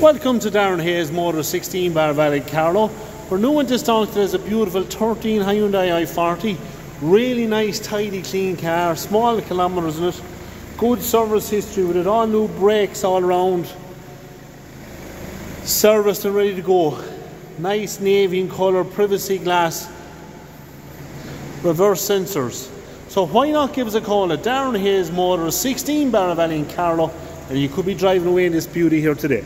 Welcome to Darren Hayes Motor 16 Bar Valley Carlow. We're new in this town there's a beautiful 13 Hyundai i40. Really nice, tidy, clean car, small kilometres in it. Good service history with it, all new brakes all around. Serviced and ready to go. Nice navy in colour, privacy glass, reverse sensors. So why not give us a call at Darren Hayes Motor 16 Bar Valley in Carlow and you could be driving away in this beauty here today.